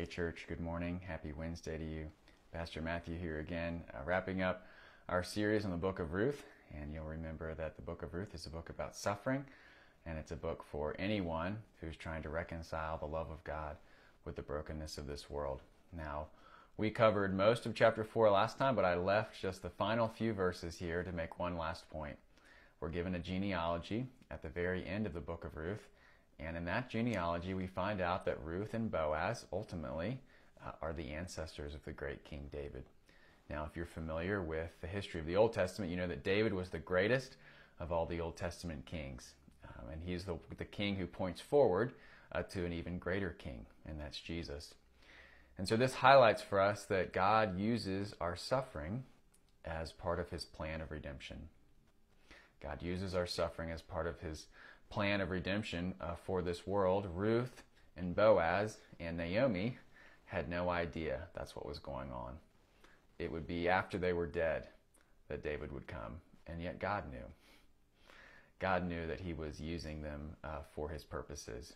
Hey, church, good morning. Happy Wednesday to you. Pastor Matthew here again, uh, wrapping up our series on the book of Ruth. And you'll remember that the book of Ruth is a book about suffering, and it's a book for anyone who's trying to reconcile the love of God with the brokenness of this world. Now, we covered most of chapter 4 last time, but I left just the final few verses here to make one last point. We're given a genealogy at the very end of the book of Ruth, and in that genealogy, we find out that Ruth and Boaz ultimately uh, are the ancestors of the great King David. Now, if you're familiar with the history of the Old Testament, you know that David was the greatest of all the Old Testament kings. Um, and he's the, the king who points forward uh, to an even greater king, and that's Jesus. And so this highlights for us that God uses our suffering as part of his plan of redemption. God uses our suffering as part of his plan of redemption uh, for this world. Ruth and Boaz and Naomi had no idea that's what was going on. It would be after they were dead that David would come, and yet God knew. God knew that he was using them uh, for his purposes.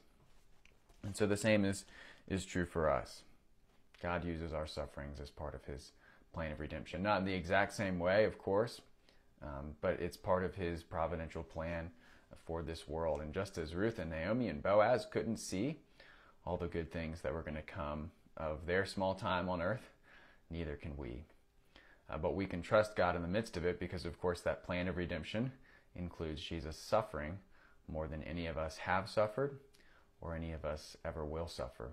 And so the same is, is true for us. God uses our sufferings as part of his plan of redemption. Not in the exact same way, of course, um, but it's part of his providential plan for this world. And just as Ruth and Naomi and Boaz couldn't see all the good things that were going to come of their small time on earth, neither can we. Uh, but we can trust God in the midst of it because, of course, that plan of redemption includes Jesus suffering more than any of us have suffered or any of us ever will suffer.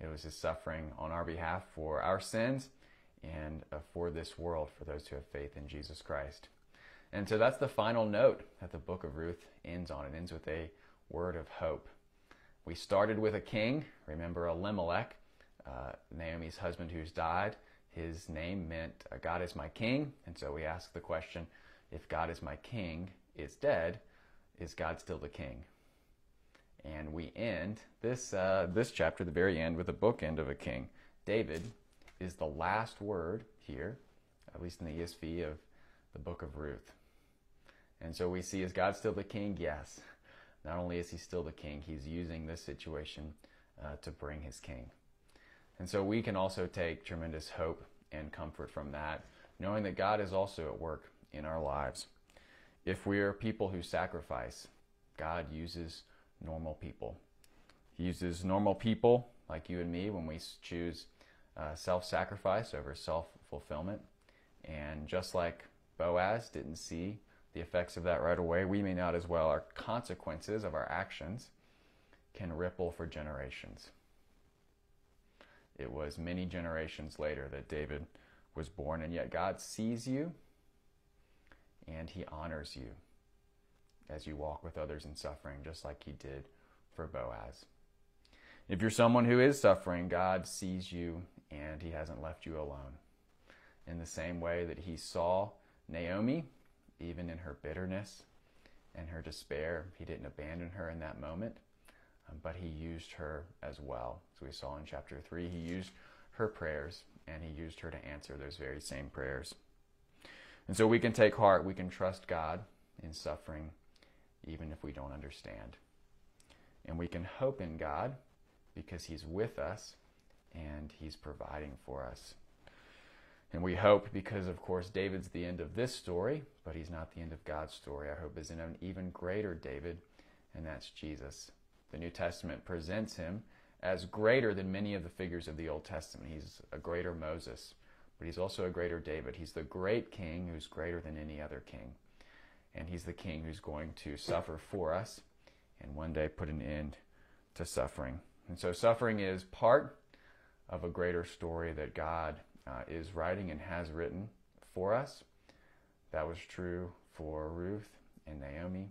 It was his suffering on our behalf for our sins and uh, for this world for those who have faith in Jesus Christ. And so that's the final note that the book of Ruth ends on. It ends with a word of hope. We started with a king. Remember Elimelech, uh, Naomi's husband who's died. His name meant God is my king. And so we ask the question if God is my king is dead, is God still the king? And we end this, uh, this chapter, the very end, with a bookend of a king. David is the last word here, at least in the ESV, of the book of Ruth. And so we see, is God still the king? Yes. Not only is he still the king, he's using this situation uh, to bring his king. And so we can also take tremendous hope and comfort from that, knowing that God is also at work in our lives. If we are people who sacrifice, God uses normal people. He uses normal people like you and me when we choose uh, self sacrifice over self fulfillment. And just like Boaz didn't see the effects of that right away, we may not as well. Our consequences of our actions can ripple for generations. It was many generations later that David was born, and yet God sees you and he honors you as you walk with others in suffering, just like he did for Boaz. If you're someone who is suffering, God sees you and he hasn't left you alone. In the same way that he saw Naomi, even in her bitterness and her despair, he didn't abandon her in that moment, um, but he used her as well. As we saw in chapter 3, he used her prayers and he used her to answer those very same prayers. And so we can take heart, we can trust God in suffering, even if we don't understand. And we can hope in God because He's with us and He's providing for us. And we hope because, of course, David's the end of this story, but he's not the end of God's story. Our hope is in an even greater David, and that's Jesus. The New Testament presents him as greater than many of the figures of the Old Testament. He's a greater Moses but he's also a greater David. He's the great king who's greater than any other king. And he's the king who's going to suffer for us and one day put an end to suffering. And so suffering is part of a greater story that God uh, is writing and has written for us. That was true for Ruth and Naomi,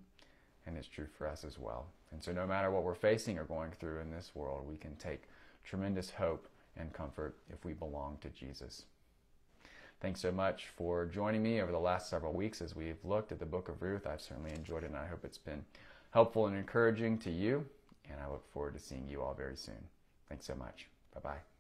and it's true for us as well. And so, no matter what we're facing or going through in this world, we can take tremendous hope and comfort if we belong to Jesus. Thanks so much for joining me over the last several weeks as we've looked at the book of Ruth. I've certainly enjoyed it and I hope it's been helpful and encouraging to you. And I look forward to seeing you all very soon. Thanks so much. Bye bye.